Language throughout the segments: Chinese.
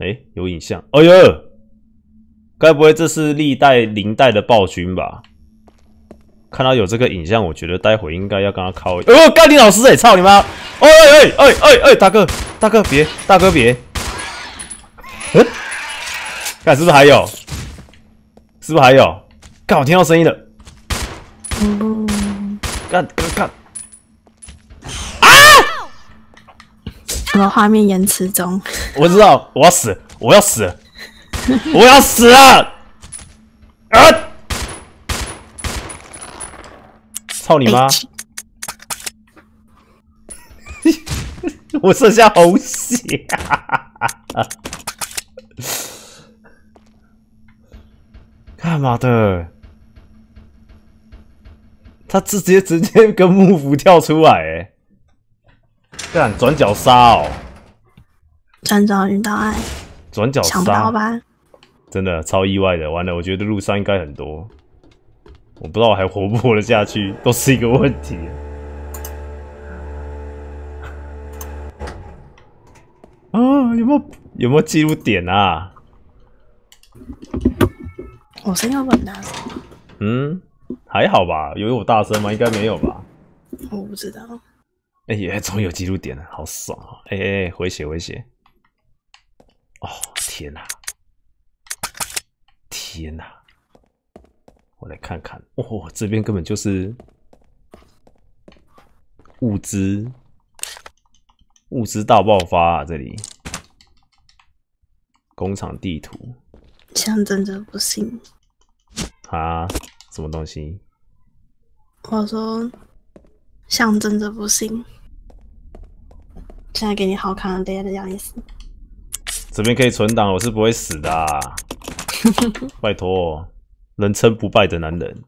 哎，有影像。哎呦，该不会这是历代林代的暴君吧？看到有这个影像，我觉得待会应该要跟他靠。哦，盖林老师哎，操你妈！哎哎哎哎哎，大哥大哥别，大哥别。嗯，看是不是还有？是不是还有？看我听到声音了。干干干看。我画面延迟中。我知道，我要死，我要死，我要死啊！啊！操你妈！我剩下红血。干嘛的？他直接直接跟幕府跳出来，哎！干转角杀哦！转角遇到爱，转角杀到吧？真的超意外的，完了，我觉得路上应该很多，我不知道我还活不活得下去，都是一个问题。啊，有没有有没有记录点啊？我声音很大声。嗯，还好吧？有我大声吗？应该没有吧？我不知道。哎呀，终于有记录点了，好爽啊！哎哎，回血回血！哦，天哪，天哪！我来看看，哦，这边根本就是物资物资大爆发啊！这里工厂地图，象征着不行啊？什么东西？我说象征着不幸。现在给你好看的的样子。这边可以存档，我是不会死的。拜托，人称不败的男人，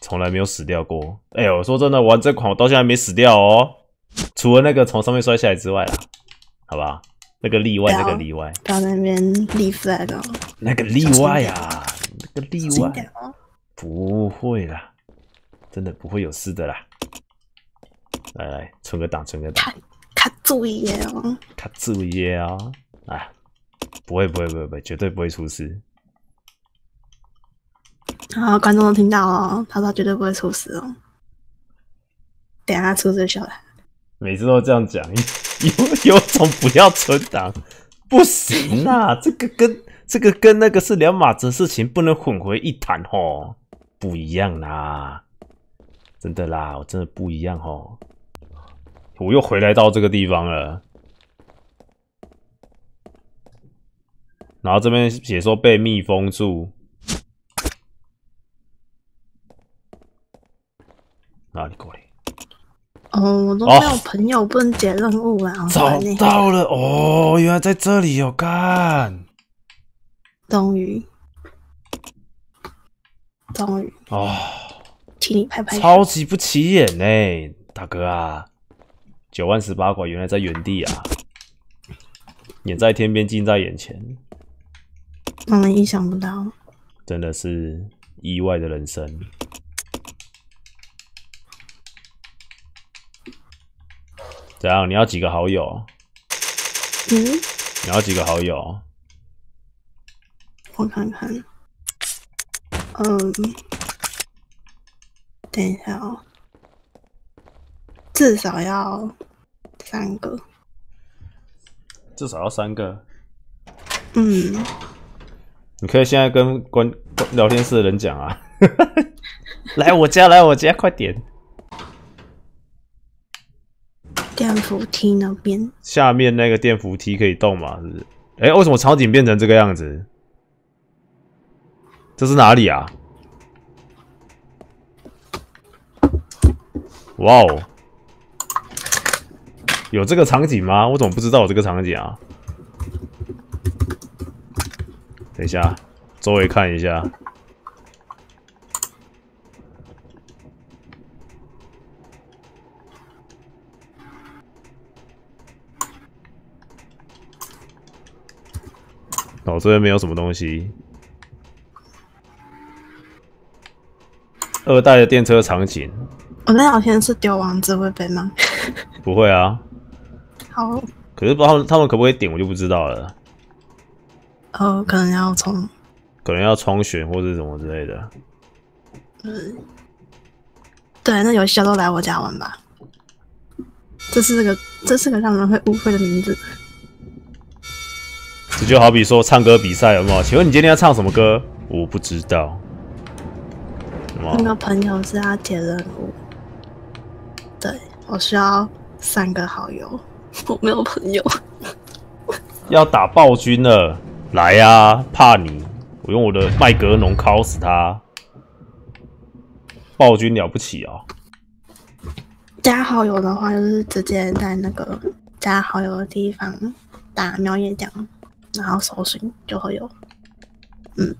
从来没有死掉过。哎呦，说真的，玩这款我到现在没死掉哦，除了那个从上面摔下来之外啦，好吧，那个例外，那个例外。不要在那边立 flag。那个例外啊，那个例外，不会啦，真的不会有事的啦。来来，存个档，存个档。卡卡注意哦，卡注意啊！哎，不会不会不会不会，绝对不会出事。好，观众都听到哦，他说绝对不会出事哦。等下出事小来。每次都这样讲，有有种不要存档，不行啊！这个跟这个跟那个是两码子事情，不能混为一谈哦，不一样啦，真的啦，我真的不一样哦。我又回来到这个地方了，然后这边写说被密封住，哪里过来？哦，我都没有朋友，不能解任务啊！找到了。哦，原来在这里有干，终于，终于。哦，请你拍拍，超级不起眼呢，大哥啊！九万十八块，原来在原地啊！远在天边，近在眼前，让人意想不到，真的是意外的人生。怎样？你要几个好友？嗯？你要几个好友？我看看。嗯，等一下哦。至少要三个，至少要三个。嗯，你可以现在跟关聊天室的人讲啊，来我家，来我家，快点。电扶梯那边，下面那个电扶梯可以动吗？是不是？哎，为什么场景变成这个样子？这是哪里啊？哇哦！有这个场景吗？我怎么不知道有这个场景啊？等一下，周围看一下。哦，这边没有什么东西。二代的电车场景。我那两天是丢王子会背吗？不会啊。好，可是不知道他们可不可以点，我就不知道了。哦，可能要从可能要窗选或者什么之类的。嗯，对，那游戏都来我家玩吧。这是个这是个让人会误会的名字。这就好比说唱歌比赛有没有？请问你今天要唱什么歌？我不知道。那？个朋友是他铁任务，对我需要三个好友，我没有朋友。要打暴君了，来呀、怕你！我用我的麦格农烤死他。暴君了不起哦！加好友的话，就是直接在那个加好友的地方打苗叶奖，然后搜寻就会有。嗯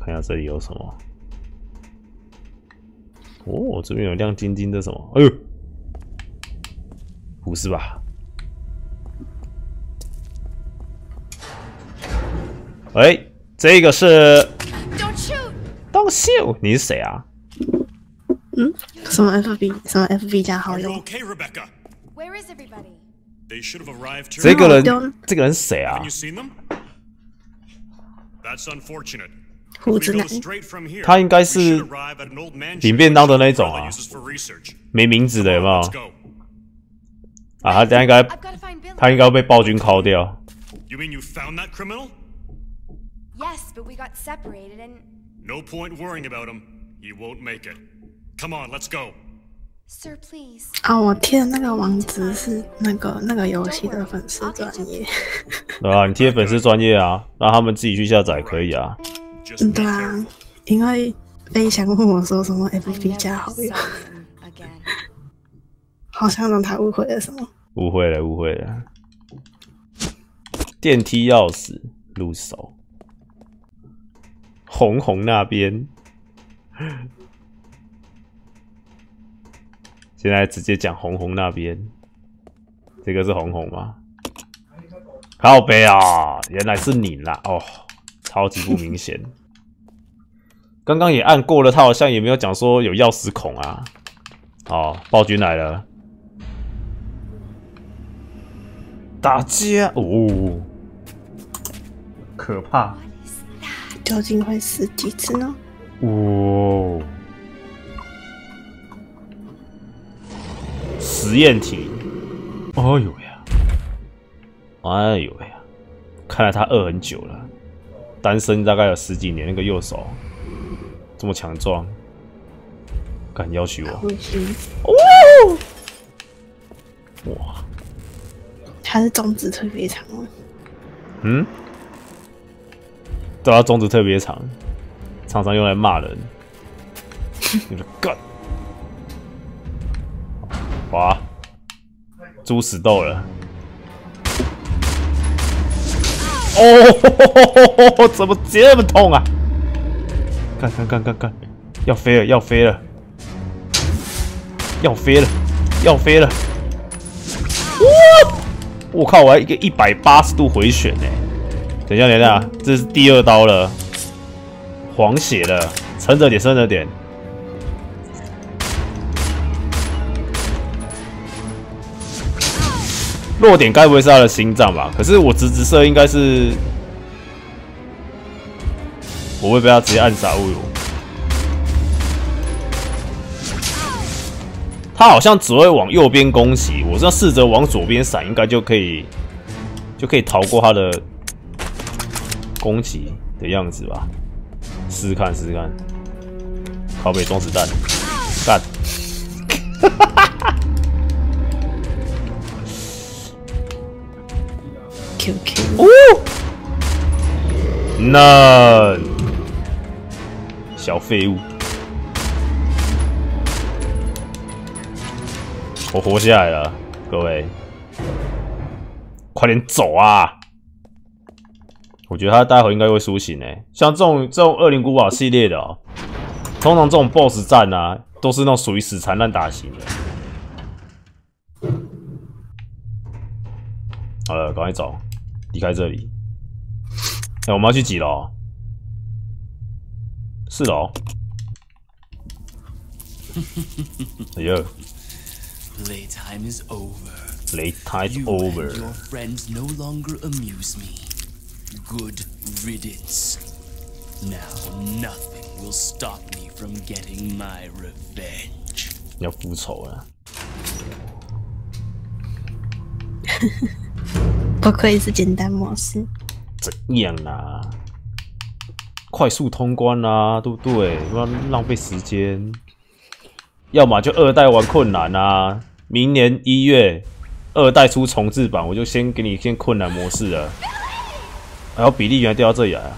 看一下这里有什么。哦，这边有亮晶晶的什么？哎呦，不是吧？哎，这个是 Don't shoot! 东秀，你是谁啊？嗯什么 FB 什么 FB 加好友 you？okay, Rebecca? Where is everybody? They should have arrived. 这个人丢，这个人是谁啊胡子男.他应该是领便当的那种啊.没名字的有没有啊，他等下应该.他应该被暴君敲掉。You mean you found that criminal? Yes, but we got separated and. No point worrying about him. He won't make it. Come on, let's go. Sir, please. 啊，我贴的那个网址是那个那个游戏的粉丝专业。对啊，你贴粉丝专业啊，让他们自己去下载可以啊。嗯，对啊，因为飞翔问我说什么 FB 加好友. 好像让他误会了什么。误会了，误会了。电梯钥匙入手，红红那边。现在直接讲红红那边，这个是红红吗？靠背啊，原来是你啦！哦，超级不明显。刚刚也按过了，他好像也没有讲说有钥匙孔啊。哦，暴君来了。打架哦，可怕?究竟会死几次呢？哦！实验体，哎呦呀，哎呦呀，看来他饿很久了，单身大概有十几年，那个右手这么强壮，敢要求我？不行，哇，他是中指特别长哦。嗯，对啊，中指特别长，常常用来骂人。你的干，哇，猪死豆了。哦，怎么这么痛啊？看看看看看，要飞了，要飞了，要飞了，要飞了！我靠，我还一个一百八十度回旋呢、等一下，等一下，这是第二刀了，黄血了，撑着点，撑着点。弱点该不会是他的心脏吧？可是我直直射应该是，我会被他直接暗杀侮辱。他好像只会往右边攻击，我这样试着往左边闪，应该就可以，就可以逃过他的攻击的样子吧？试试看，试试看。靠北装子弹，干！QQ，哦，嫩，小废物，我活下来了，各位，快点走啊！我觉得他待会应该会苏醒诶，像这种这种恶灵古堡系列的哦，通常这种 BOSS 战啊，都是那种属于死缠烂打型的。好了，赶快走，离开这里。哎、我们要去几楼？四楼。哎呦，Playtime is over. Playtime You over and your friends no longer amuse me. Good riddance. Now nothing will stop me from getting my revenge. 要复仇了。不愧是简单模式。怎样啊？快速通关啊，对不对？不要浪费时间。要么就二代玩困难啊，明年一月二代出重置版，我就先给你先困难模式了。还有比例原来掉到这里来啊！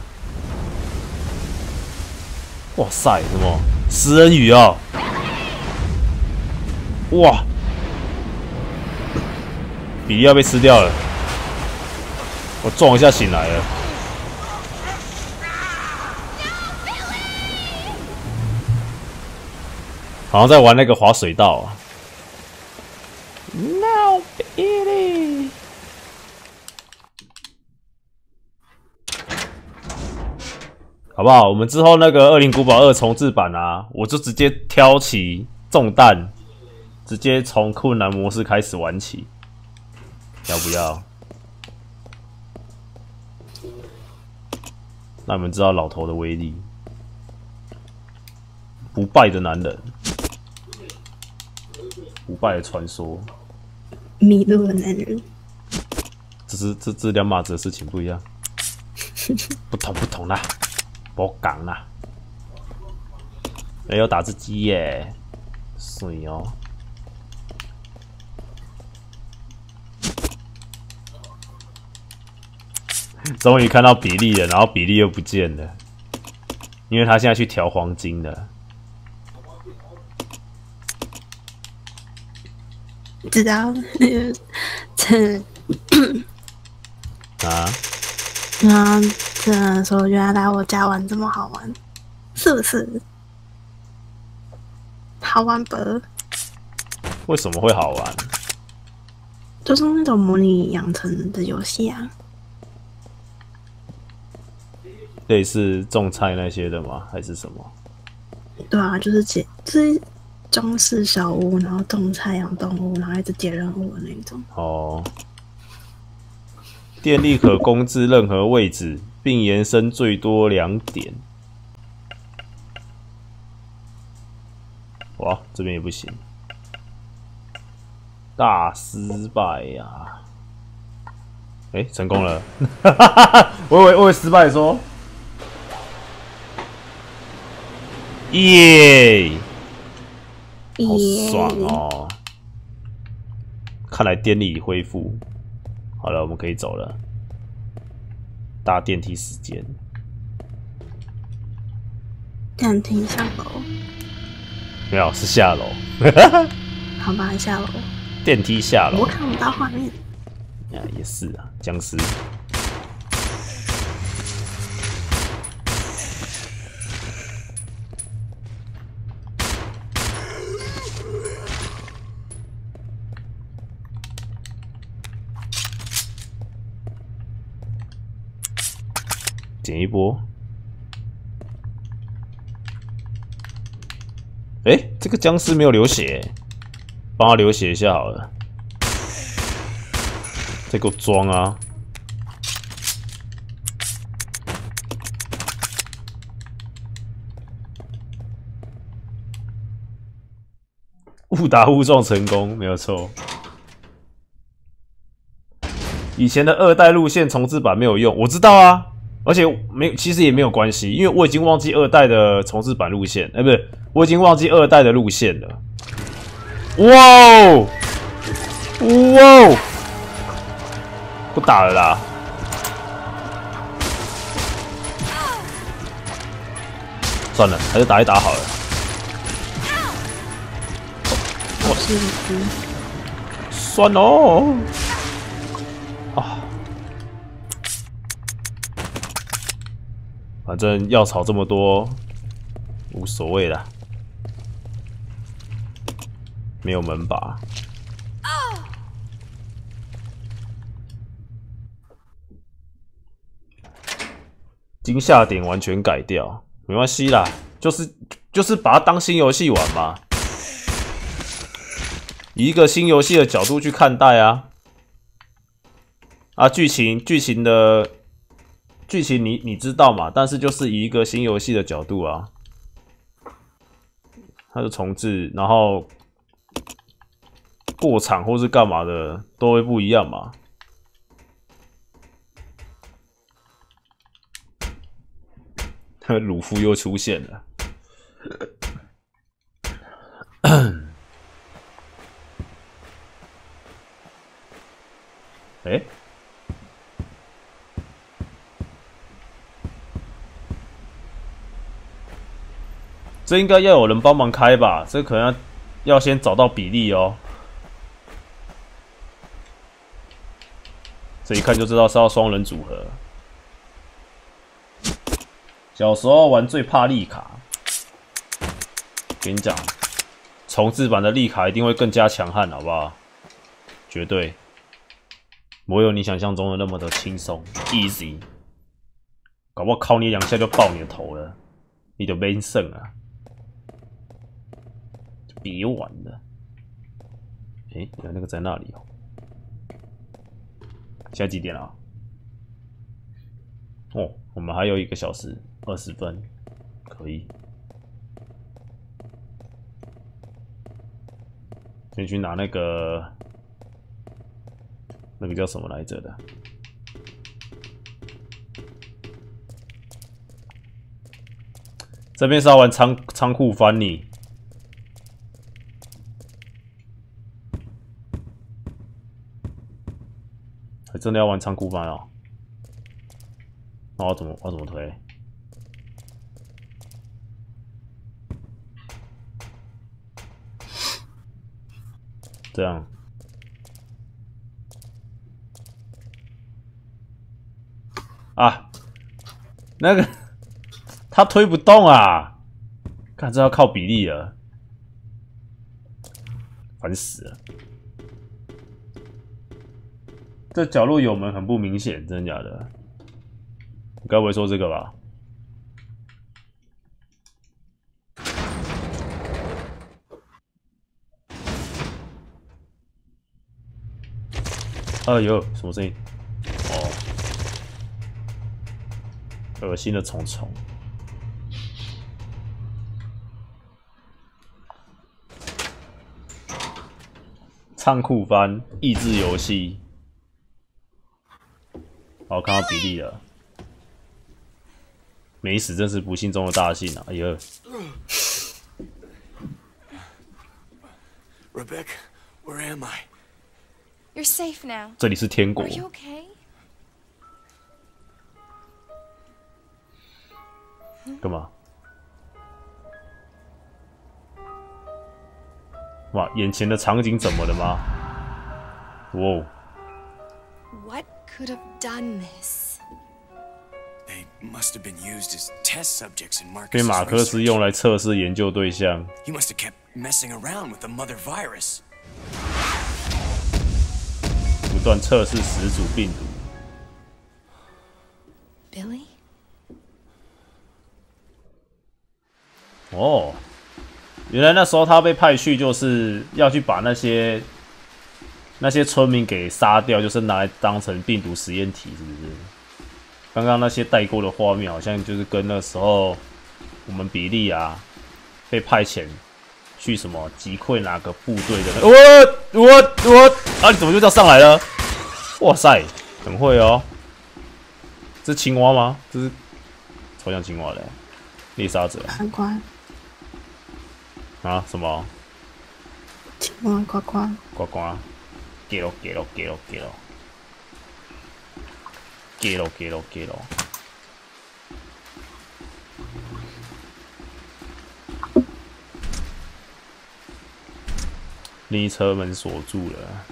哇塞，什么食人鱼啊？哇，比利要被吃掉了。我撞一下醒来了。好像在玩那个滑水道啊。No, Billy。好不好？我们之后那个《恶灵古堡二》重置版啊，我就直接挑起重担，直接从困难模式开始玩起，要不要？那你们知道老头的威力，不败的男人，不败的传说，迷路的男人，这是这这两码子的事情不一样，不同不同啦，不讲啦。没有打字机耶，水哦。终于看到比利了，然后比利又不见了，因为他现在去调黄金了。知道那个这啊，然后这人说原来来我家玩这么好玩，是不是？好玩不？为什么会好玩？就是那种模拟养成的游戏啊。类似种菜那些的吗？还是什么？对啊，就是解，就是装饰小屋，然后种菜、养动物，然后一直接任务的那种。哦，电力可攻至任何位置，并延伸最多两点。哇，这边也不行，大失败呀、哎、成功了！我以为我以为失败说，耶、好耶爽哦！看来电力已恢复，好了，我们可以走了。搭电梯时间，电梯上楼，没有是下楼，好吧，下楼，电梯下楼我看不到画面。啊，也是啊，僵尸。捡一波。哎、这个僵尸没有流血，帮他流血一下好了。再给我装啊！误打误撞成功，没有错。以前的二代路线重置版没有用，我知道啊，而且没，其实也没有关系，因为我已经忘记二代的重置版路线，哎、不是，我已经忘记二代的路线了。哇哦，哇哦！不打了啦。算了，还是打一打好了。是嗯，算哦。反正药草这么多，无所谓啦。没有门把。惊吓点完全改掉，没关系啦，就是就是把它当新游戏玩嘛。以一个新游戏的角度去看待啊。啊，剧情剧情的剧情你你知道嘛？但是就是以一个新游戏的角度啊，它的重置，然后过场或是干嘛的都会不一样嘛。他 鲁夫又出现了。哎、这应该要有人帮忙开吧？这可能要先找到比例哦。这一看就知道是要双人组合。小时候玩最怕利卡，跟你讲，重置版的利卡一定会更加强悍，好不好？绝对，没有你想象中的那么的轻松，easy。搞不好敲你两下就爆你的头了，你的没胜啊！别玩了。诶，原来那个在那里哦。现在几点了？哦，我们还有一个小时二十分，可以。先去拿那个那个叫什么来着的？这边是要玩仓仓库翻你。还真的要玩仓库翻哦？那我怎么我怎么推？这样。啊，那个他推不动啊！看这要靠比例了，烦死了。这角落有门很不明显，真的假的？该不会说这个吧？哎呦，什么声音？哦，恶心的虫虫。仓库翻益智游戏。好，看到比利了。没死真是不幸中的大幸啊！哎呀，Rebecca, where am I? You're safe now. 这里是天国 Are。you okay? 干嘛？哇，眼前的场景怎么了吗？哇哦 could have done this? They must have been used as test subjects in 被 Marcus's 马克思用来测试研究对象。He must have kept messing around with the mother virus. 不断测试始祖病毒。Billy? 哦，原来那时候他被派去就是要去把那些那些村民给杀掉，就是拿来当成病毒实验体，是不是？刚刚那些带过的画面好像就是跟那时候我们比利啊被派遣去什么击溃哪个部队的那，我我我啊！你怎么就这样上来了？哇塞，很会哦！这是青蛙吗？这是超像青蛙的猎杀者啊？什么？青蛙呱呱，呱呱，给咯给咯给咯给咯，给咯给咯给咯。另一车门锁住了。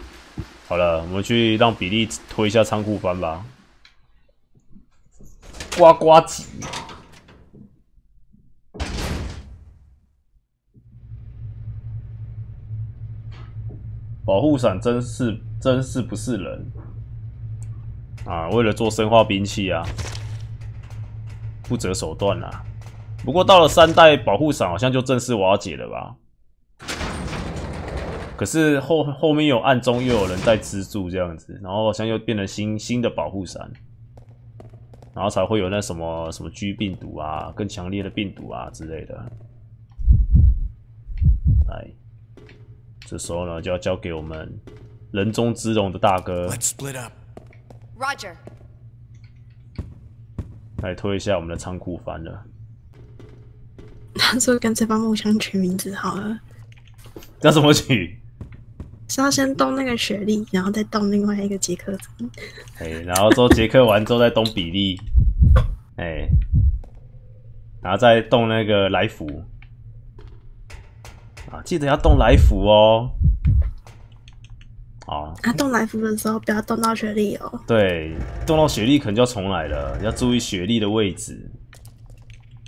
好了，我们去让比利推一下仓库翻吧。呱呱几？保护伞真是真是不是人啊！为了做生化兵器啊，不择手段啊。不过到了三代，保护伞好像就正式瓦解了吧？可是后后面有暗中又有人在资助这样子，然后好像又变成新新的保护伞，然后才会有那什么什么 G 病毒啊，更强烈的病毒啊之类的。来，这时候呢就要交给我们人中之龙的大哥 Let's split up. Roger. 来推一下我们的仓库翻了。他说干脆帮木箱取名字好了，要怎么取？是要先动那个雪莉，然后再动另外一个杰克森。哎，然后之后杰克完之后再动比利，哎，然后再动那个来福，啊，记得要动来福哦。好，啊，动来福的时候不要动到雪莉哦。对，动到雪莉可能就要重来了，要注意雪莉的位置。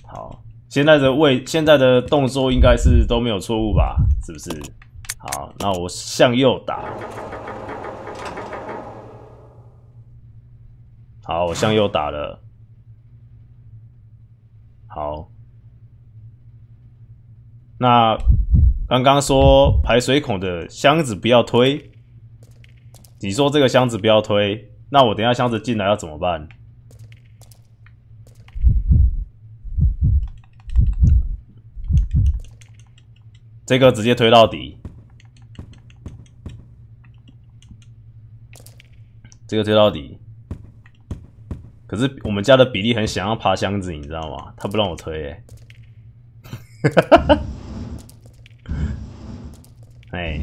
好，现在的位，现在的动作应该是都没有错误吧？是不是？好，那我向右打。好，我向右打了。好，那刚刚说排水孔的箱子不要推，你说这个箱子不要推，那我等下箱子进来要怎么办？这个直接推到底，这个推到底。可是我们家的比例很想要爬箱子，你知道吗？他不让我推、欸，哎，哎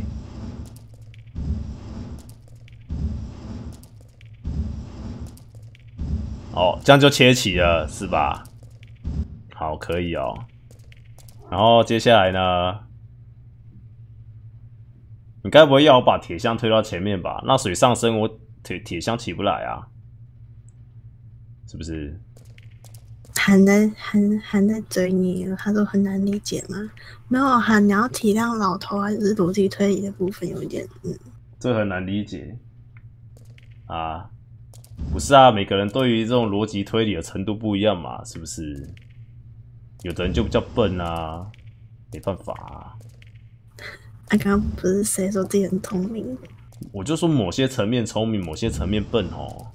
哦，这样就切齐了，是吧？好，可以哦。然后接下来呢？你该不会要我把铁箱推到前面吧？那水上升，我铁铁箱起不来啊，是不是？含在含含在嘴里了，他说很难理解吗？没有含，你要体谅老头啊，只是逻辑推理的部分有一点，嗯，这很难理解啊。不是啊，每个人对于这种逻辑推理的程度不一样嘛，是不是？有的人就比较笨啊，没办法啊。他刚刚不是谁说自己很聪明？我就说某些层面聪明，某些层面笨哦，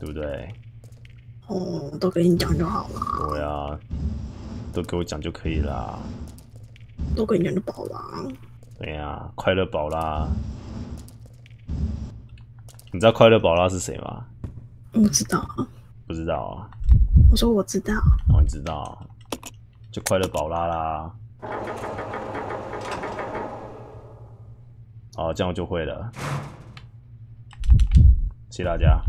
对不对？哦，都给你讲就好了，对啊，都给我讲就可以啦。都给你讲就饱了啊。对呀、快乐宝拉，你知道快乐宝拉是谁吗？我知道啊，不知道啊？我说我知道，哦，你知道，就快乐宝拉啦。好，这样我就会了。谢谢大家。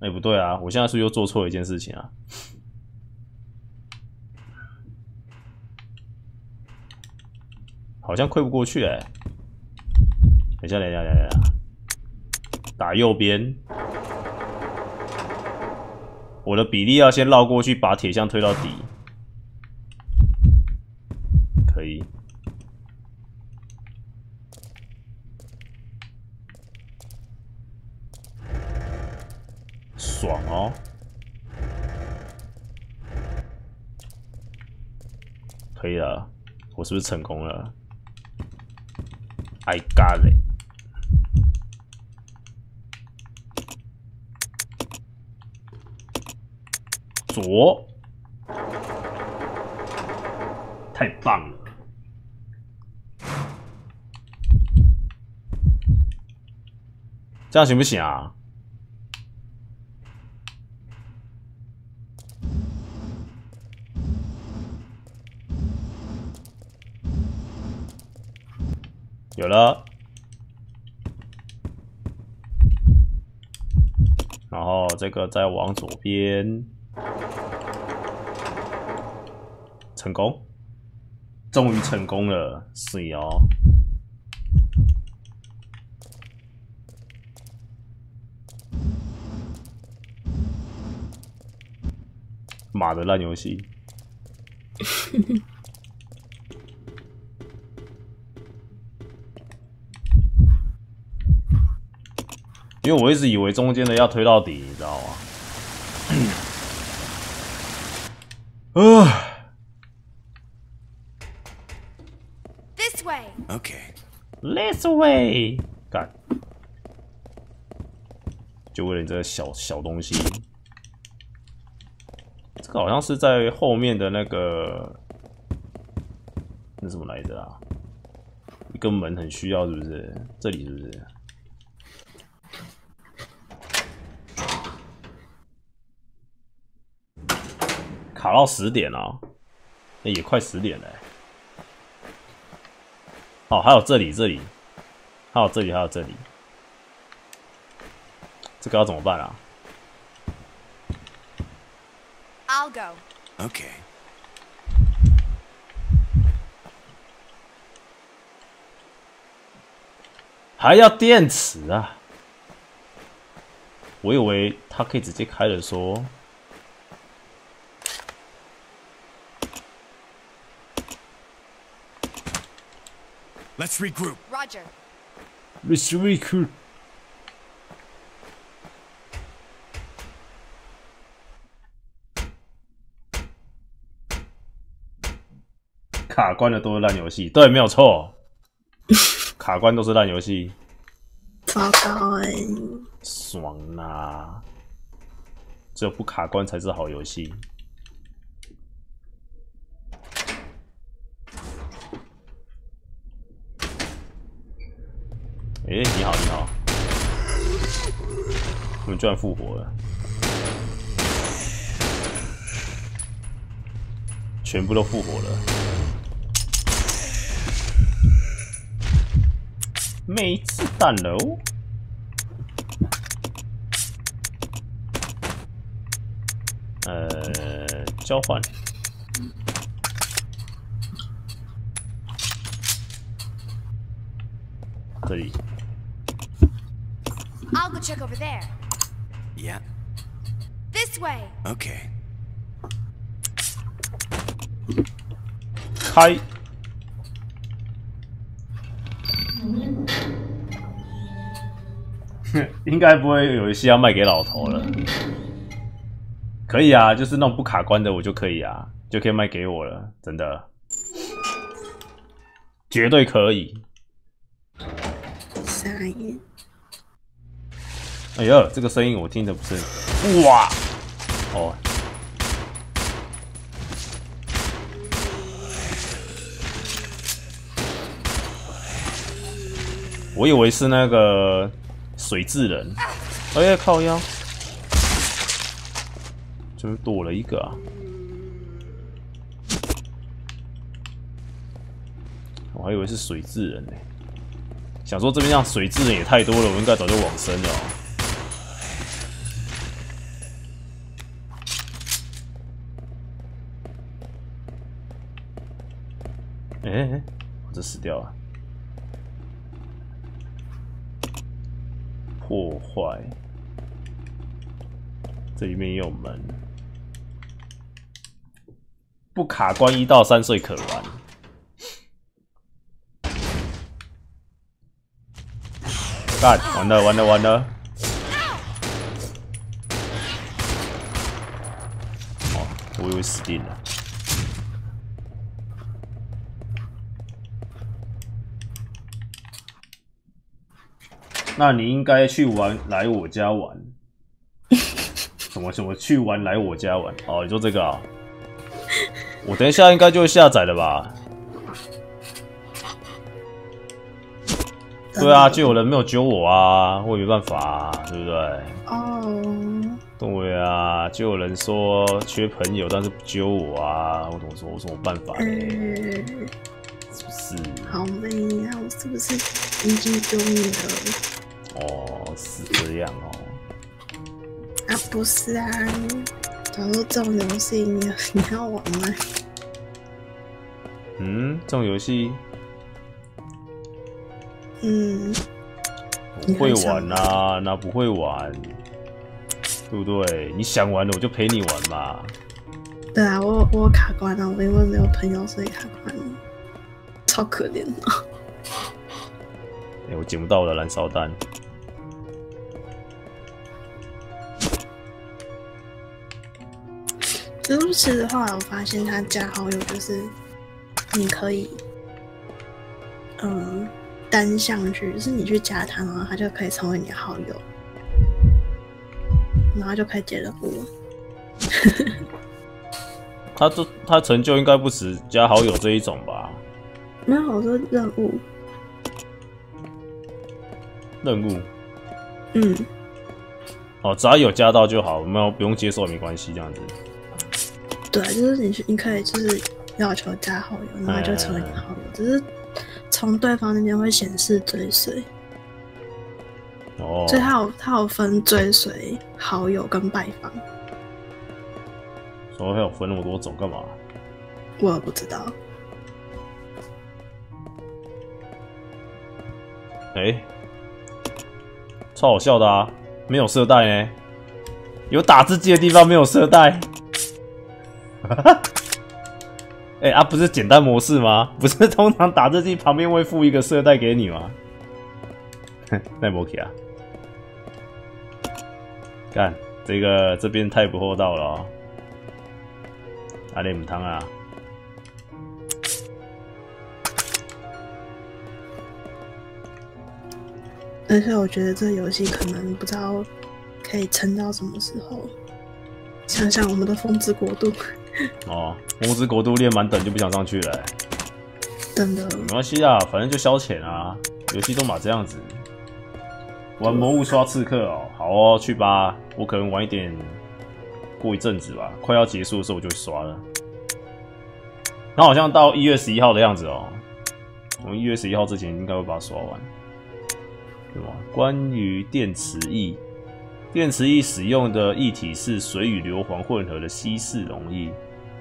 哎、不对啊，我现在是不是又做错一件事情啊？好像溃不过去哎、等一下，等一下，等一下，等下，打右边。我的比例要先绕过去，把铁箱推到底。可以。爽哦！可以了，我是不是成功了？I got it！左，太棒了！这样行不行啊？有了，然后这个再往左边，成功，终于成功了，是哦。妈的烂游戏！因为我一直以为中间的要推到底，你知道吗？啊！This！way. Okay. This way，干，就为了你这个小小东西。这个好像是在后面的那个，那什么来着啊？一个门很需要，是不是？这里是不是？卡到十点了、欸也快十点了、欸。哦，还有这里，这里，还有这里，还有这里，这个要怎么办啊？I'll go. Okay. 还要电池啊！我以为他可以直接开了说。Let's regroup. Roger. Let's cool。卡关的都是烂游戏，对，没有错。卡关都是烂游戏，糟糕哎、爽啦、只有不卡关才是好游戏。诶、你好，你好，我们居然复活了，全部都复活了。没子弹了哦。呃，交换。这里 I'll go check over there. Yeah. This way. Okay. 开。应该不会有一些要卖给老头了。可以啊，就是那种不卡关的，我就可以啊，就可以卖给我了，真的，绝对可以。傻眼，哎呀，这个声音我听的不是，哇，哦，我以为是那个水蛭人，哎呀靠腰，怎么躲了一个啊？我还以为是水蛭人呢、想说这边像水蛭人也太多了，我应该早就往生了、哦。哎、欸，我这死掉了。破坏，这里面也有门，不卡关一到三岁可玩。干，完了完了完了！哦，我以为死定了。那你应该去玩，来我家玩。什么什么去玩，来我家玩？哦，你说这个啊？我等一下应该就会下载了吧？对啊，就有人没有揪我啊，我也没办法、啊，对不对？哦，对啊，就有人说缺朋友，但是不揪我啊，我怎么说？我什么办法嘞？嗯，是不是？好累呀、我是不是已经丢你了？哦，是这样哦。啊，不是啊，假如这种游戏你你要玩吗？嗯，这种游戏嗯，不会玩啊，那不会玩，对不对？你想玩的我就陪你玩嘛。对啊，我我卡关了，我因为没有朋友所以卡关了，超可怜的。哎、我捡不到我的燃烧弹。只是其实后来我发现他加好友就是你可以嗯单向去，就是你去加他，然后他就可以成为你的好友，然后就可以接任务了。他这他成就应该不止加好友这一种吧？没有，我说任务，任务嗯，哦，只要有加到就好，没有不用接受也没关系，这样子。对，就是你去，你可以就是要求加好友，然后就成为你好友，只是从对方那边会显示追随，哦，所以它有它有分追随、好友跟拜访，怎么会有分那么多种干嘛？我也不知道。哎、超好笑的啊！没有色带呢，有打字机的地方没有色带。哎、啊，不是简单模式吗？不是通常打字机旁边会附一个色带给你吗？那不 OK 啊！干这个这边太不厚道了、阿雷姆汤啊！而且我觉得这游戏可能不知道可以撑到什么时候。想想我们的风之国度，哦，魔之国度练满等就不想上去了、欸。真的没关系啊，反正就消遣啊，游戏都嘛这样子。玩魔物刷刺客哦，好哦，去吧。我可能晚一点，过一阵子吧，快要结束的时候我就会刷了。那好像到一月十一号的样子哦，我们一月十一号之前应该会把它刷完。对吧？关于电池液，电池液使用的液体是水与硫磺混合的稀释溶液，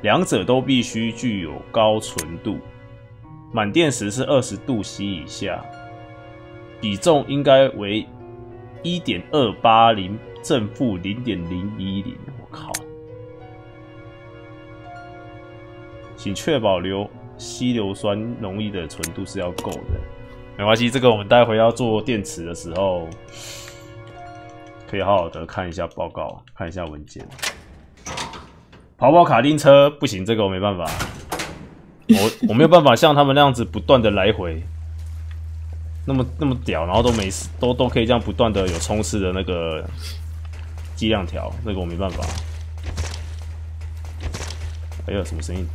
两者都必须具有高纯度。满电时是二十度 C 以下，比重应该为一点二八零正负零点零一零。我靠！请确保硫稀硫酸溶液的纯度是要够的。没关系，这个我们待会要做电池的时候，可以好好的看一下报告，看一下文件。跑跑卡丁车不行，这个我没办法。我 我没有办法像他们那样子不断的来回，那么那么屌，然后都没事，都都可以这样不断的有冲刺的那个剂量条，那个我没办法。哎呀什么声音？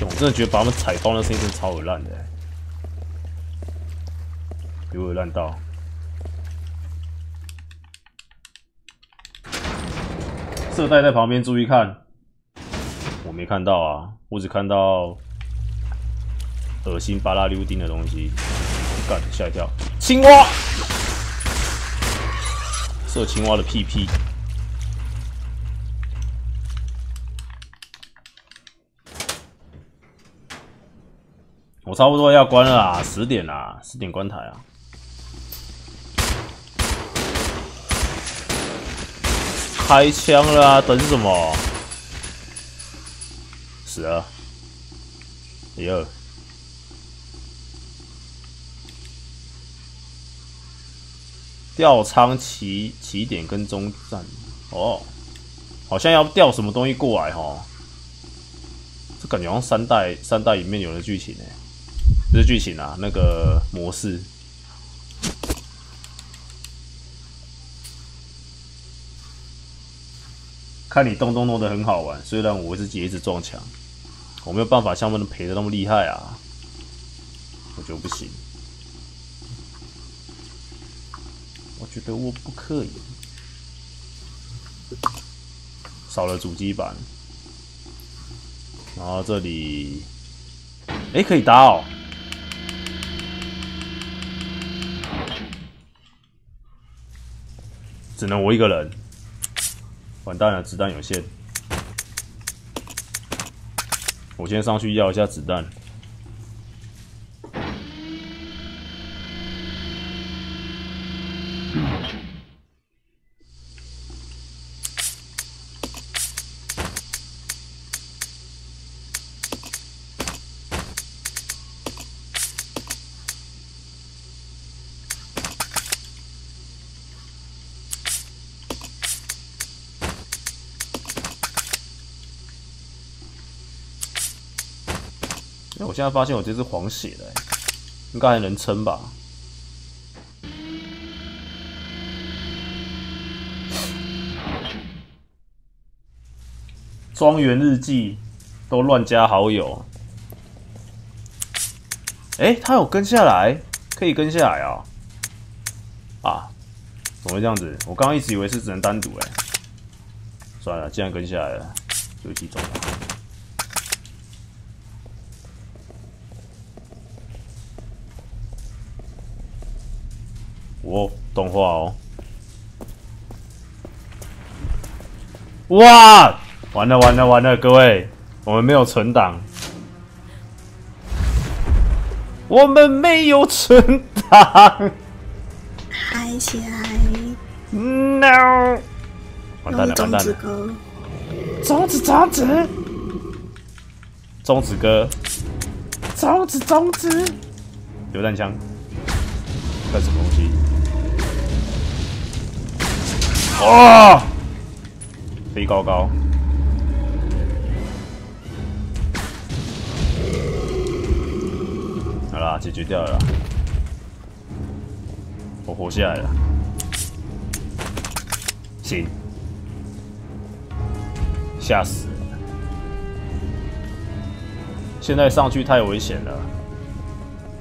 我真的觉得把他们踩爆那声音真的超恶烂的、欸，有恶烂到。色带在旁边，注意看。我没看到啊，我只看到恶心巴拉溜丁的东西。干，吓一跳！青蛙，射青蛙的屁屁。我差不多要关了啦，十点啦，十点关台啊。开枪了啊！等什么？死了！哎呦！吊仓起起点跟中站哦，好像要调什么东西过来哈。这感觉好像三代三代里面有的剧情哎，这是剧情啊，那个模式。看你动动弄得很好玩，虽然我自己一直撞墙，我没有办法像他们赔的那么厉害啊，我觉得不行，我觉得我不可以，少了主机板，然后这里，哎、可以打哦，只能我一个人。完蛋了，子弹有限。我先上去要一下子弹。我现在发现我这是黄血的、欸，应该还能撑吧。庄园日记都乱加好友。哎、他有跟下来，可以跟下来啊！啊，怎么会这样子？我刚刚一直以为是只能单独哎、算了，既然跟下来了，就一起走吧。哦，动画哦！哇，完了完了完了，各位，我们没有存档，我们没有存档。嗨起来，，no！完蛋了完蛋了，子歌，种子种子，种子哥，种子种子，榴弹枪，干什么东西？啊、飞高高，好啦，解决掉了，我活下来了，行。吓死了！现在上去太危险了，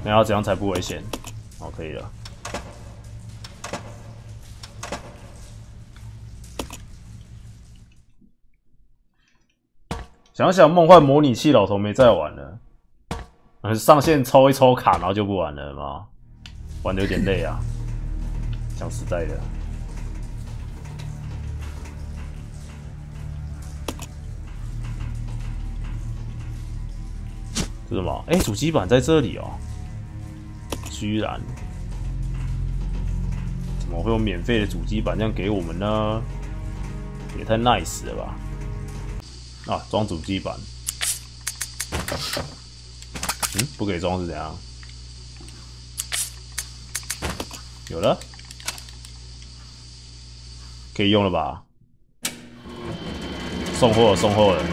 那要怎样才不危险？好，可以了。想想梦幻模拟器，老头没再玩了。上线抽一抽卡，然后就不玩了吗？玩的有点累啊。讲实在的。是什么？哎、主机板在这里哦，居然，怎么会有免费的主机板这样给我们呢？也太 nice 了吧！啊，装主机板，嗯，不给装是怎样？有了，可以用了吧？送货，送货了。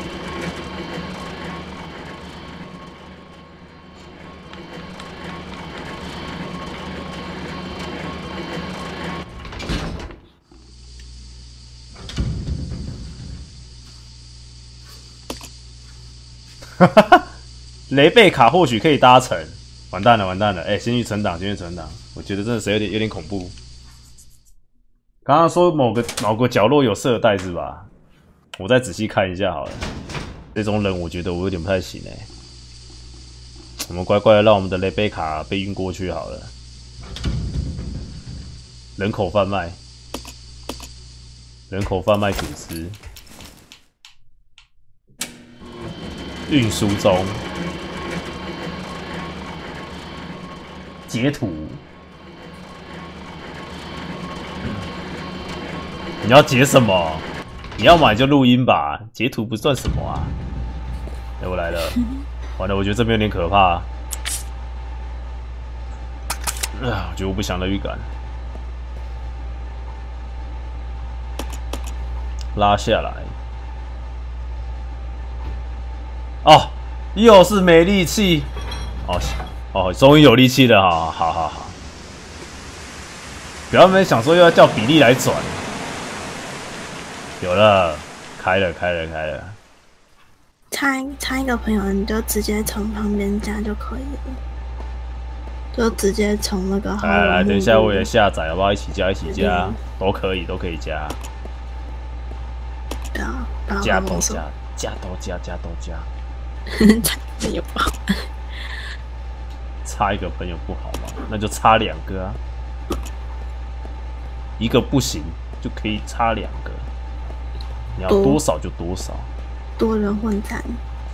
雷贝卡或许可以搭乘，完蛋了，完蛋了！哎、先去存档，先去存档。我觉得真的谁有点有点恐怖。刚刚说某个某个角落有色带是吧？我再仔细看一下好了。这种人我觉得我有点不太行哎、我们乖乖的让我们的雷贝卡被运过去好了。人口贩卖，人口贩卖组织。运输中，截图。你要截什么？你要买就录音吧，截图不算什么啊。哎、我来了，完了，我觉得这边有点可怕。啊，我觉得我不祥的预感。拉下来。哦，又是没力气。哦哦，终于有力气了哈，好好好。不要没想说又要叫比利来转。有了，开了，开了，开了。插插一个朋友，你就直接从旁边加就可以了，就直接从那个来来来，等一下录我也下载，好不好？一起加，一起加嗯，都可以，都可以加，加都加，加都加，加都加。插一个也不好，差一个朋友不好吗？那就差两个啊，一个不行就可以差两个，你要多多少就多少，多人混战，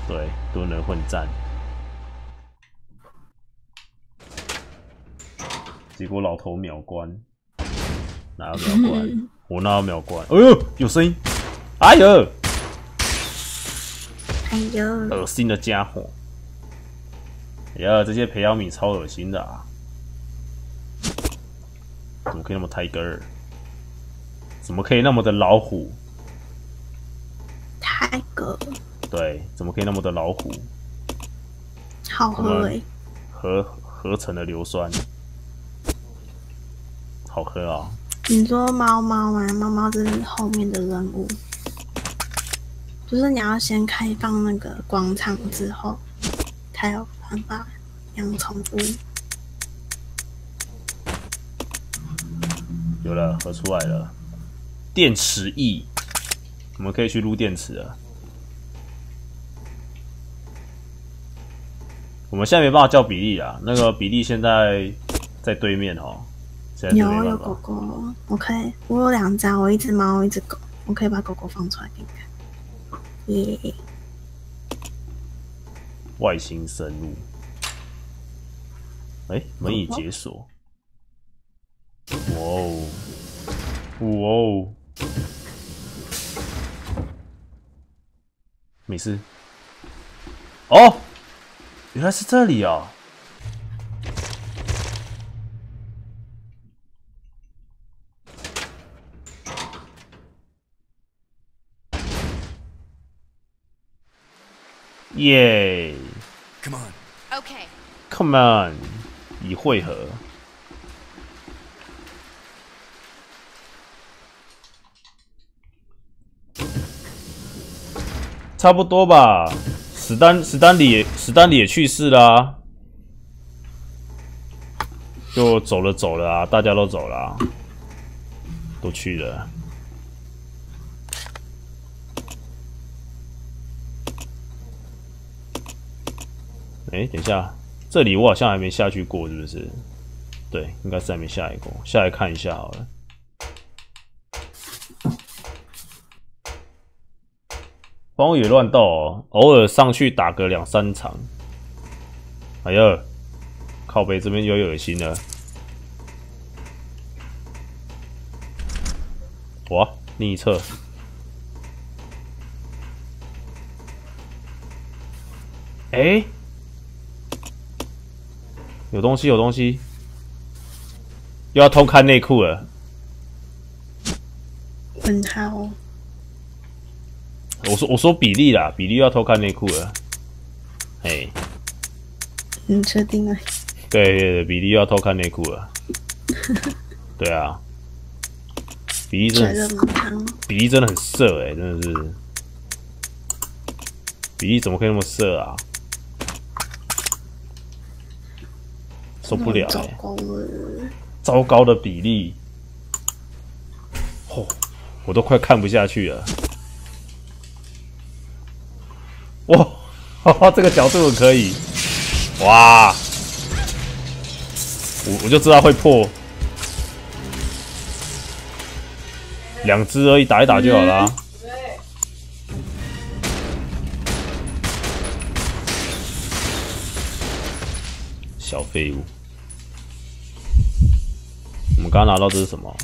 对，多人混战。结果老头秒关，哪有秒关？我哪有秒关？哎呦，有声音！哎呦，哎呦，恶心的家伙！哎呀，这些培养皿超恶心的啊！怎么可以那么 tiger？怎么可以那么的老虎？太哥，对，怎么可以那么的老虎？好喝哎、合合成的硫酸，好喝啊！你说猫猫吗？猫猫这是后面的任务，就是你要先开放那个广场之后，才有办法养宠物。有了，合出来了。电池翼，我们可以去撸电池了。我们现在没办法叫比利啊，那个比利现在在对面哦。有。有狗狗，我可以，我有两张，我一只猫，一只狗，我可以把狗狗放出来给你看。耶、外星生物。哎、门已解锁。哇哦，哇哦，没事。哦，原来是这里啊！耶、Come on. Okay. Come on，已汇合。差不多吧，史丹史丹利也史丹利也去世啦、就走了走了啊，大家都走了、啊，都去了。哎、等一下，这里我好像还没下去过，是不是？对，应该是还没下来过，下来看一下好了。荒野乱斗哦，偶尔上去打个两三场。哎呀，靠北这边有恶心了。哇，另一侧。哎、有东西，有东西，又要偷看内裤了。问号，我说我说比例啦，比例要偷看内裤了。哎，你确定了？对对对，比例又要偷看内裤了。对啊，比利真的很比利真的很色哎、真的是。比利怎么可以那么色啊？受不了了。糟糕的比例，哦，我都快看不下去了。哇，哈哈，这个角度可以，哇，我我就知道会破，两只而已，打一打就好啦。小废物。刚刚拿到这是什么？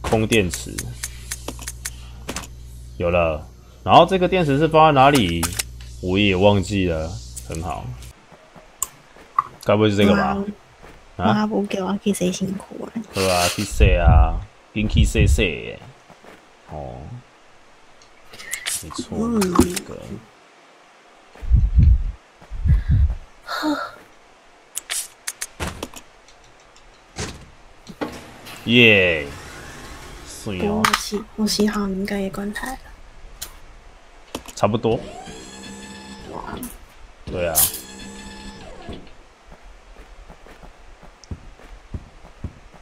空电池，有了。然后这个电池是放在哪里？我也忘记了。很好，该不会是这个吧？啊，不给我去谁辛苦啊？对啊，去谁啊，紧去谁谁。哦，没错，嗯这个。耶，是不过哦我，洗我洗好，你应该也关台了。差不多。哇，对啊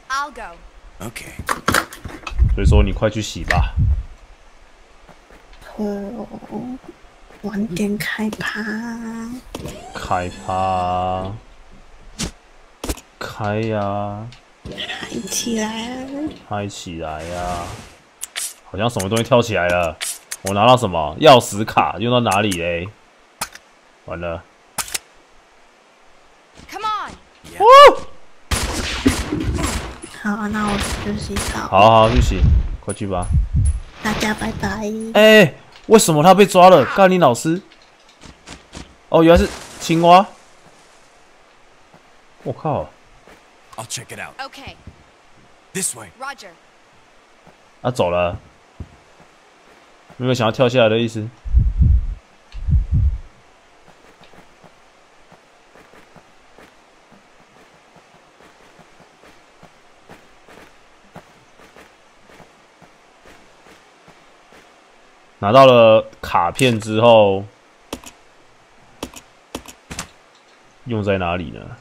，I'll go. Okay. 所以说你快去洗吧。哦，晚点开趴，开趴，开呀、嗨起来！嗨起来呀、好像什么东西跳起来了。我拿到什么钥匙卡？用到哪里嘞？完了，Come on. 好，那我就洗澡。好好去洗，快去吧。大家拜拜。哎、为什么他被抓了？干你老师！哦，原来是青蛙。我靠！I'll check it out. Okay. This way. Roger. 他走了，有没有想要跳下来的意思？拿到了卡片之后，用在哪里呢？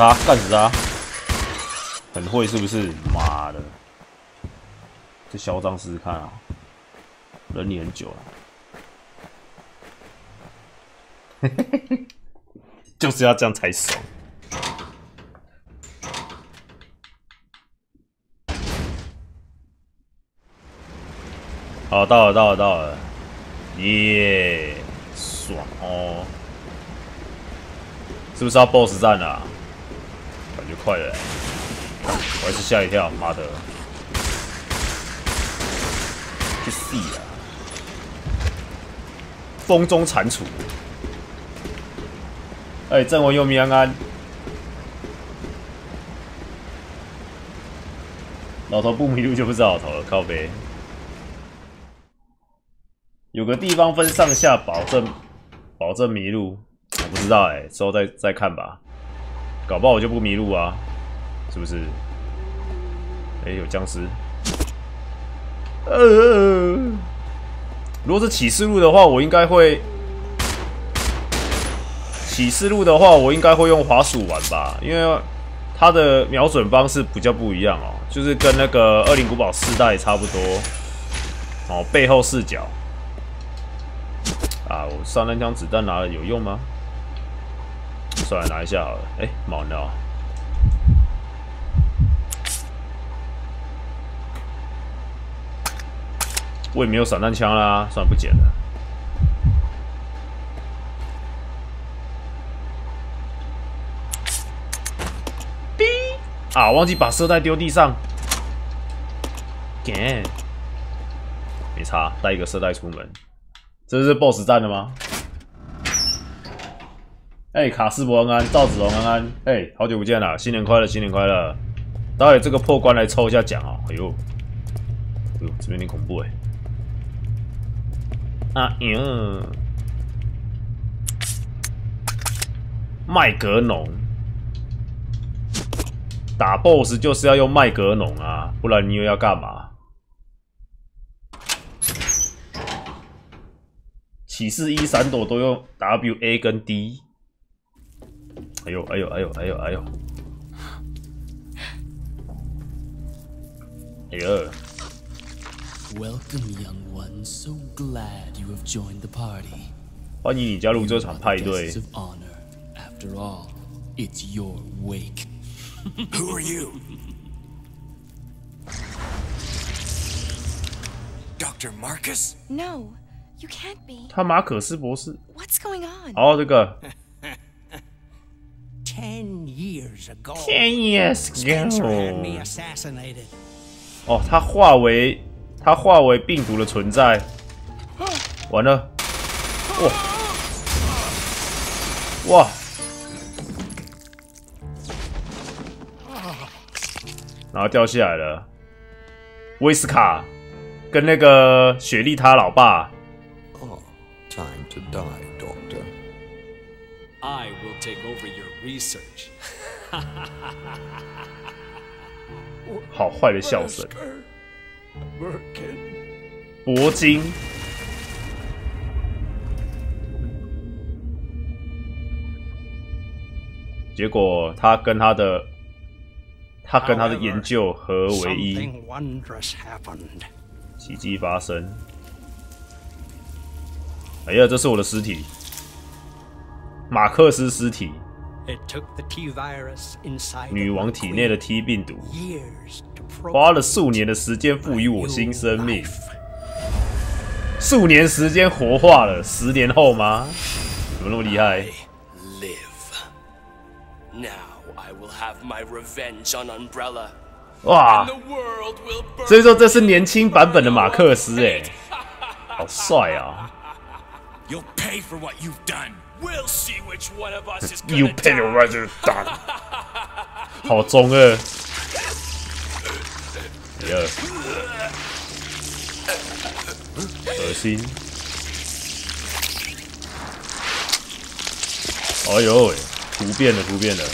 他，干死他！很会是不是？妈的！这嚣张试试看啊！忍你很久了，就是要这样才爽。好，到了，到了，到了，耶，爽哦！是不是要 BOSS 战了？快了，我还是吓一跳，妈的！去死啊！风中蟾蜍。哎，正文又民安安。老头不迷路就不是老头了，靠背。有个地方分上下，保证保证迷路。我不知道哎，之后再再看吧。搞不好我就不迷路啊，是不是？哎，有僵尸。呃，如果是启示录的话，我应该会启示录的话，我应该会用滑鼠玩吧，因为它的瞄准方式比较不一样哦，就是跟那个《恶灵古堡》四代差不多哦，背后视角。啊，我散弹枪子弹拿了有用吗？算了，拿一下好了。哎，毛鸟。我也没有散弹枪啦，算了，不捡了。哔！啊，忘记把色带丢地上。捡，没差，带一个色带出门。这是 BOSS 战的吗？哎，卡斯伯安安，赵子龙安安，哎，好久不见了，新年快乐，新年快乐！待会这个破关来抽一下奖啊！哎呦，哎呦，这边有点恐怖哎。啊哟，麦格农打 BOSS 就是要用麦格农啊，不然你又要干嘛？骑士一闪躲都用 W A 跟 D。哎呦哎呦哎呦哎呦哎呦！哎呦！Welcome, young one. So glad you have joined the party. 欢迎你加入这场派对。Of honor. After all, it's your wake. Who are you? Dr. Marcus? No, you can't be. 他马可斯博士。 What's going on? 哦，这个。 Ten years ago, Ten years Spencer had me ago。assassinated. 哦，他化为他化为病毒的存在。完了。哇哇！然后掉下来了。威斯卡跟那个雪莉他老爸。Oh, time to die. I will take over your research. 好坏的笑声，铂金。结果他跟他的，他跟他的研究合为一，奇迹发生。哎呀，这是我的尸体。马克思尸体女王体内的 T 病毒，花了数年的时间赋予我新生命。数年时间活化了，十年后吗？怎么那么厉害？Live. Now I will have my revenge on Umbrella. 哇.所以说这是年轻版本的马克思，哎，好帅啊 We'll see which one of us 好中二。哎呀，恶心！哎呦喂，突变了，突变了！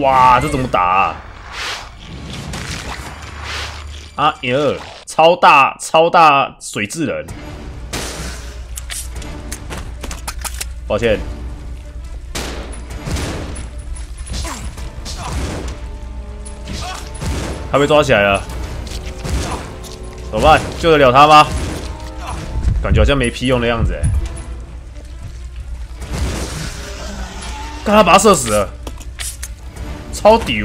哇，这怎么打啊？啊哟，超大超大水蛭人，抱歉。他被抓起来了，怎么办？救得了他吗？感觉好像没屁用的样子哎。刚他把他射死了，超屌！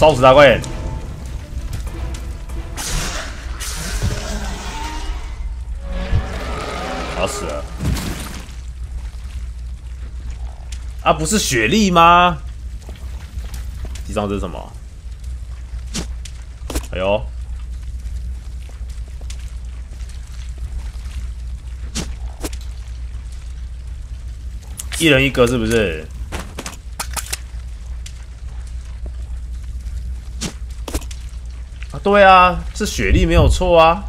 烧死他，快点！好死了！啊，不是雪莉吗？地上这是什么？哎呦！一人一个是不是？对啊，是雪莉没有错啊，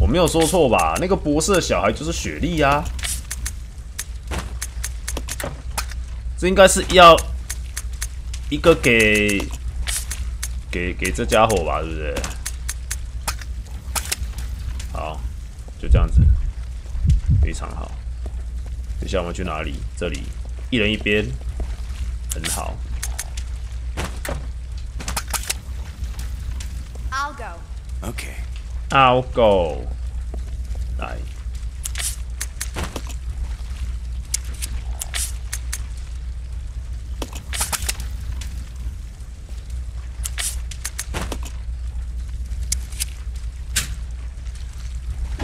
我没有说错吧？那个博士的小孩就是雪莉啊，这应该是要一个给给给这家伙吧，是不是？好，就这样子，非常好。接下来我们去哪里？这里，一人一边，很好。I'll go. Okay. I'll go。来，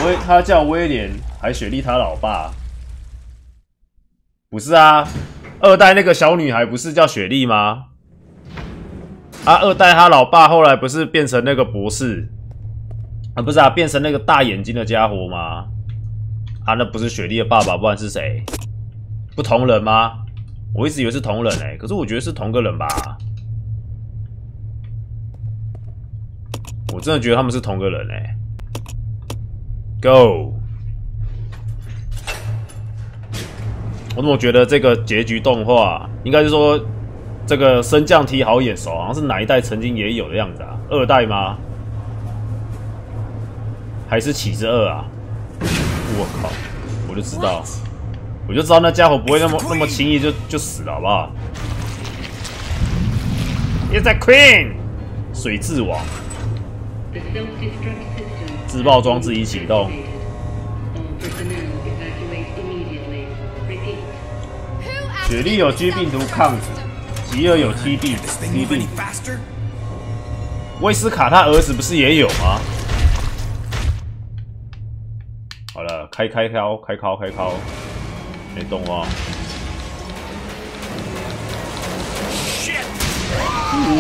威，他叫威廉，还雪莉他老爸。不是啊，二代那个小女孩不是叫雪莉吗？啊，二代他老爸后来不是变成那个博士不是啊，变成那个大眼睛的家伙吗？啊，那不是雪莉的爸爸，不然是谁？不同人吗？我一直以为是同人哎、可是我觉得是同个人吧。我真的觉得他们是同个人哎、Go！我怎么觉得这个结局动画应该是说这个升降梯好眼熟，好像是哪一代曾经也有的样子啊？二代吗？还是起之二啊？我靠！我就知道，我就知道那家伙不会那么那么轻易就就死了，好不好？It's a queen，水蛭王，自爆装置已启动。雪莉有 G 病毒抗体，吉尔有 T 病 T 病。威斯卡他儿子不是也有吗？好了，开开敲，开敲开敲，没动啊！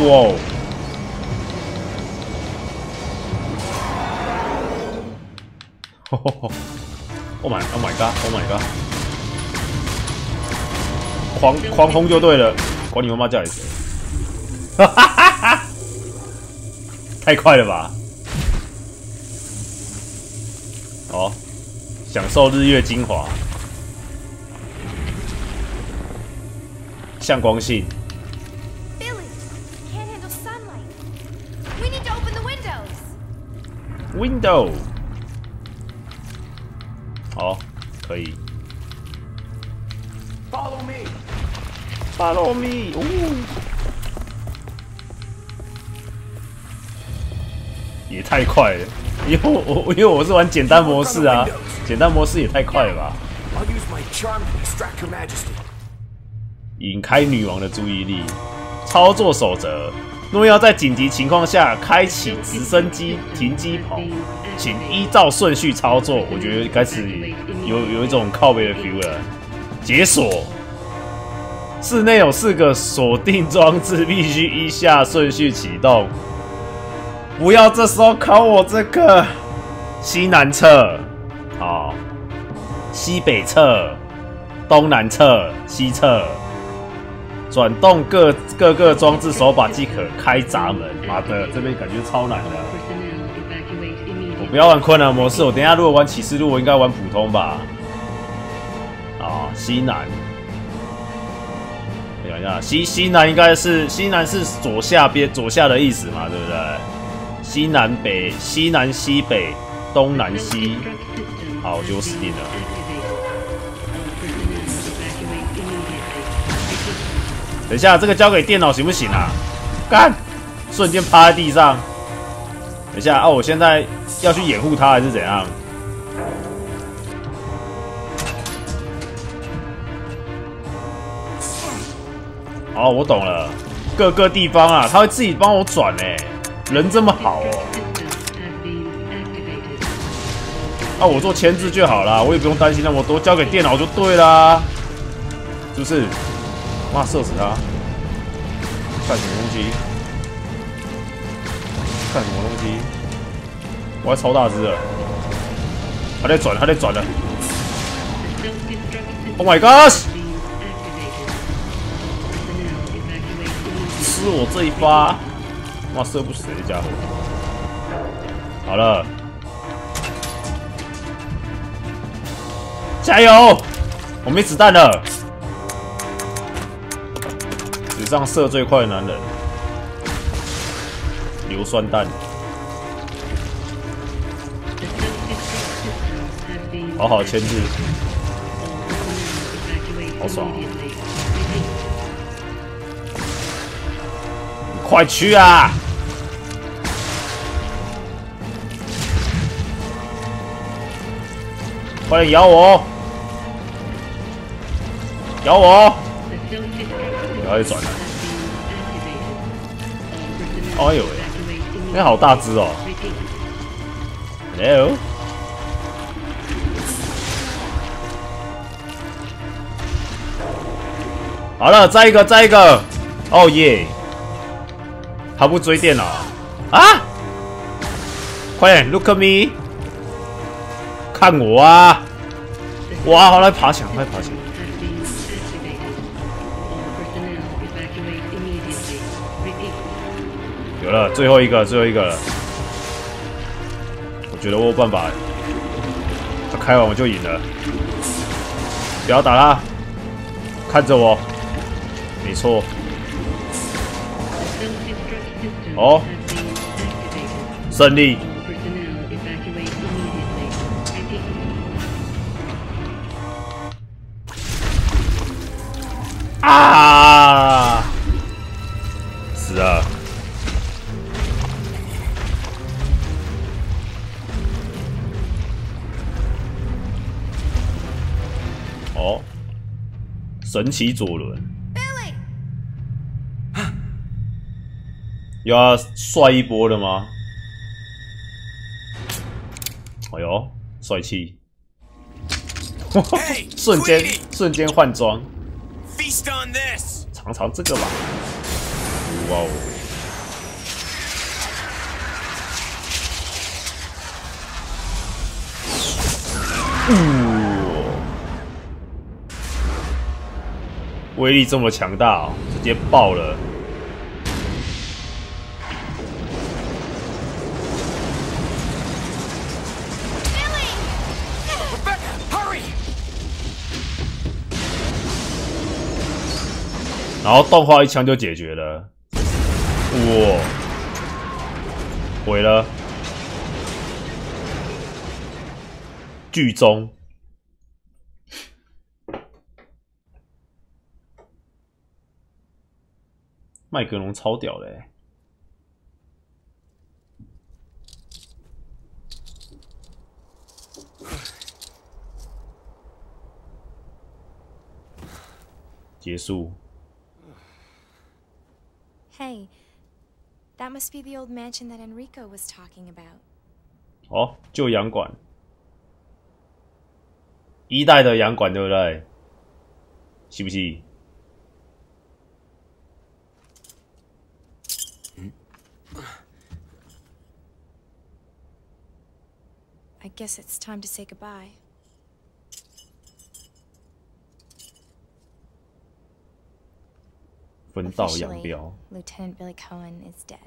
哇哦！Oh my Oh my God Oh my God！狂狂轰就对了，管你妈妈叫你谁？哈哈哈哈！太快了吧！好，享受日月精华，向光性。Billy can't handle sunlight. We need to open the windows. Window。好，可以。Follow me. Follow me. 哦。也太快了，因为我我因为我是玩简单模式啊，简单模式也太快了吧？I'll use my charm to distract Her Majesty. 引开女王的注意力。操作守则：若要在紧急情况下开启直升机停机跑，请依照顺序操作。我觉得开始有有一种靠背的 feel 了。解锁。室内有四个锁定装置，必须依下顺序启动。不要这时候考我这个西南侧，好，西北侧、东南侧、西侧，转动各各个装置手把即可开闸门。妈的，这边感觉超难的。我不要玩困难模式，我等下如果玩启示录，我应该玩普通吧。啊，西南。等一下，西西南应该是西南是左下边左下的意思嘛，对不对？西南北、西南西北、东南西，好，我就死定了。等一下，这个交给电脑行不行啊？干！瞬间趴在地上。等一下，哦，我现在要去掩护他还是怎样？哦，我懂了，各个地方啊，他会自己帮我转哎，人这么好哦。啊，我做签字就好啦，我也不用担心那么多，交给电脑就对啦，是不是？妈，射死他！看什么东西？看什么东西？我还超大只的，还在转，还在转呢。Oh my god！吃我这一发！哇，射不死这家伙。好了，加油！我没子弹了。史上射最快的男人，硫酸弹。好好牵制，好爽啊！快去啊！快点咬我！咬我！不要转！哎呦喂，你好大只哦！Hello。好了，再一个，再一个！哦耶！他不追电脑啊！快点，look at me，看我啊！哇，好来爬墙，快爬墙！最后一个，最后一个了。我觉得我有办法，他开完我就赢了。不要打他，看着我，没错。哦，胜利！神奇左轮。又要帅一波了吗？哎呦，帅气！瞬间瞬间换装，尝尝这个吧！哇哦！威力这么强大哦，直接爆了！然后动画一枪就解决了，哇，毁了，剧中麦格龙超屌的，结束。Hey, that must be the old mansion that Enrico was talking about. 哦，旧洋馆，一代的洋馆对不对？是不是？guess it's time to say goodbye. 分道扬 Officially, 镳， Lieutenant Billy Cohen is dead.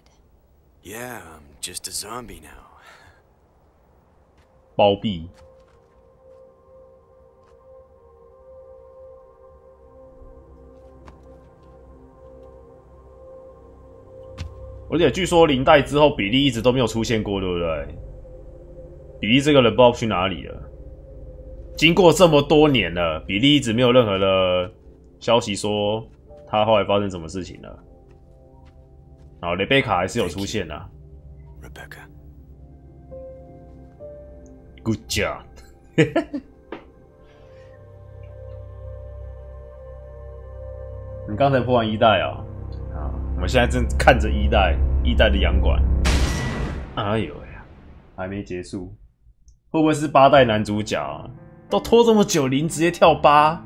Yeah, I'm just a zombie now. 包庇。而且据说零代之后，比利一直都没有出现过，对不对？ 比利这个人不知道去哪里了。经过这么多年了，比利一直没有任何的消息说他后来发生什么事情了。好，雷贝卡还是有出现的。Rebecca. Good job。你刚才播完一代啊、啊，我们现在正看着一代一代的洋馆。哎呦呀，还没结束，会不会是八代男主角？都拖这么久，零直接跳八？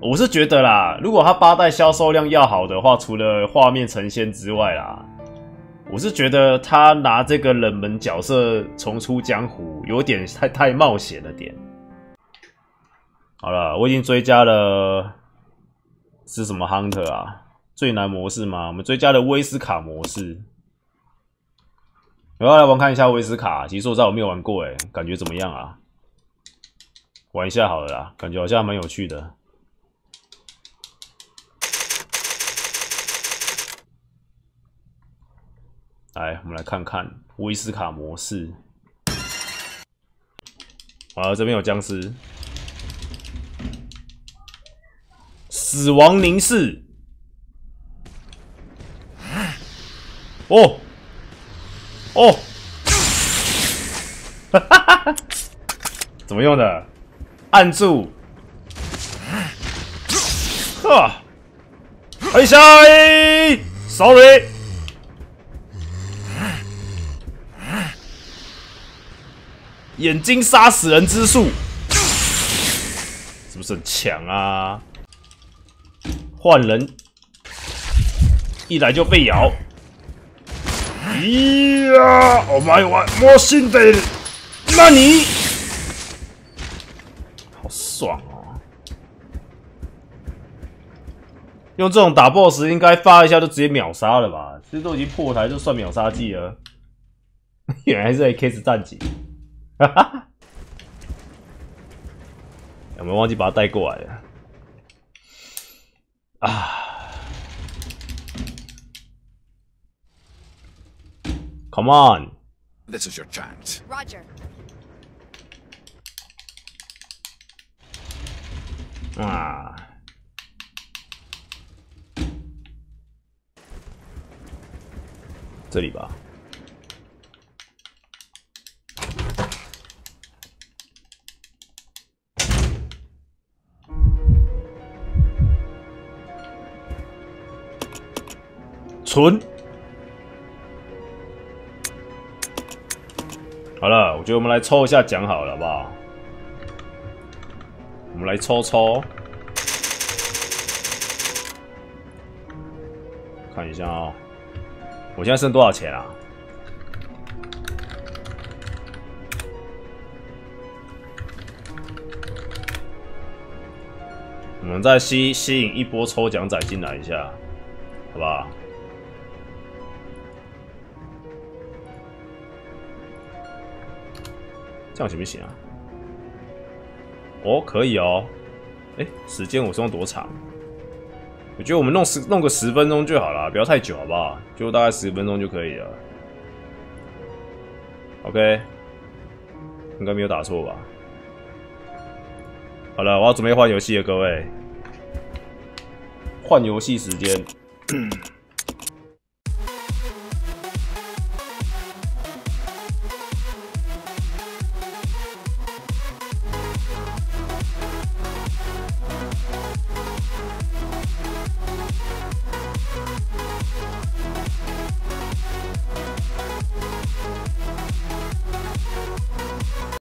我是觉得啦，如果他八代销售量要好的话，除了画面呈现之外啦，我是觉得他拿这个冷门角色重出江湖，有点太太冒险了点。好了，我已经追加了是什么 Hunter 啊？最难模式吗？我们追加了威斯卡模式。我要来玩看一下威斯卡，其实说实在我没有玩过，诶，感觉怎么样啊？玩一下好了啦，感觉好像蛮有趣的。来，我们来看看威斯卡模式。好了，这边有僵尸，死亡凝视。哦，哦，哈哈哈！怎么用的？按住。哈！哎下，sorry。眼睛杀死人之术，是不是很强啊？换人一来就被咬，咦呀！お前はもう死んでいる。那你好爽哦！用这种打 BOSS 应该发一下就直接秒杀了吧？其实都已经破台，就算秒杀技了。原来是 X 战警。哈哈，有没有忘记把它带过来了？啊 Come on. This is your chance. Roger. Ah. Zuriba. Zun? 好了，我觉得我们来抽一下奖好了，好不好？我们来抽抽，看一下啊、我现在剩多少钱啊？我们再吸吸引一波抽奖仔进来一下，好不好？这样行不行啊？哦，可以哦。哎，时间我是用多长？我觉得我们弄十弄个十分钟就好了，不要太久，好不好？就大概十分钟就可以了。OK，应该没有打错吧？好了，我要准备换游戏了，各位。换游戏时间。